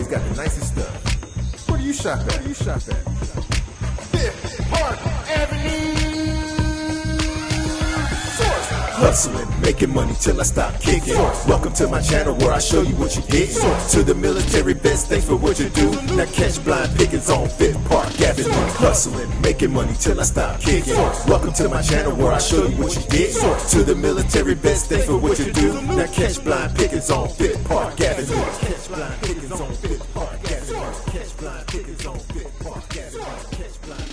always got the nicest stuff. Where do you shop at? Where do you shop at? Fifth Park Avenue. Hustling, making money till I stop kicking. Welcome to my channel where I show you what you get. To the military best, thanks for what you do. Now catch blind pickings on Fifth Park Avenue. Hustling, making money till I stop kicking. Welcome to my channel where I show you what you get. To the military best, thanks for what you do. Now catch blind pickings on Fifth Park Avenue tickets on Fit park. Catch blind tickets on Fit park. Catch blind